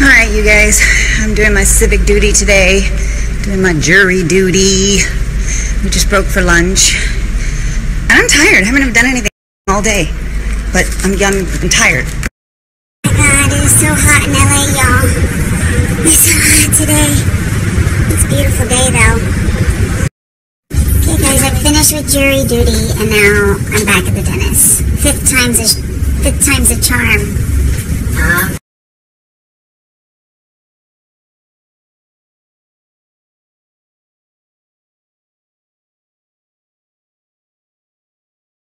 All right, you guys. I'm doing my civic duty today, doing my jury duty. We just broke for lunch. And I'm tired. I haven't done anything all day. But I'm, I'm, I'm tired. Oh my god, it is so hot in LA, y'all. It's so hot today. It's a beautiful day, though. Okay, guys, I finished with jury duty, and now I'm back at the dentist. Fifth time's a, fifth time's a charm.